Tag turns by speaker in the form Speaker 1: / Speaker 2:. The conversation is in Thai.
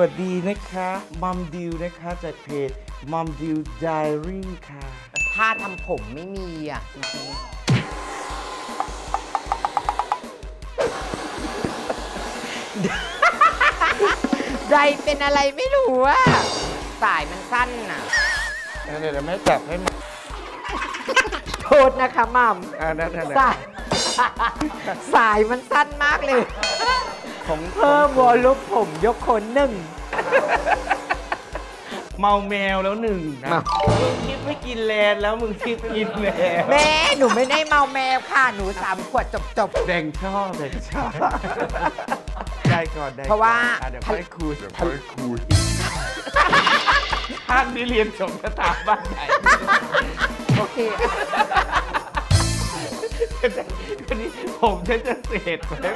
Speaker 1: วัสดีนะคะมัมดิวนะคะจากเพจมัมดิวไดอารี่ค่ะ
Speaker 2: ผ้าทำผมไม่มีอะใดเป็นอะไรไม่รู้อะสายมันสั้นน่ะ
Speaker 1: เดี๋ยวเดี๋ยวแม่จับให้มา
Speaker 2: โทษนะคะมัม
Speaker 1: อ่านั่นนั่น
Speaker 2: สายสายมันสั้นมากเลย
Speaker 1: ของ
Speaker 2: เพิ่มวอลลุ่มผมยกคนหนึ่ง
Speaker 1: เมาแมวแล้วหนึ่งนะ
Speaker 2: เมา
Speaker 1: มึงคิดไม่กินแลนด์แล้วมึงคิดกินแมว
Speaker 2: แม่หนูไม่ได้เมาแมวค่ะหนูสามขวดจบจบ
Speaker 1: แดงชอบแดงชอบได้ก่อนได้ก่อน
Speaker 2: เพราะว่า
Speaker 1: อ่เดี๋ยวค่อยคุยเดี๋ยวค่อยคุยท่านนี่เรียนจบสถาบันไหน
Speaker 2: ๆโอเค
Speaker 1: วันนี้ผมฉันจะเสร็จไหม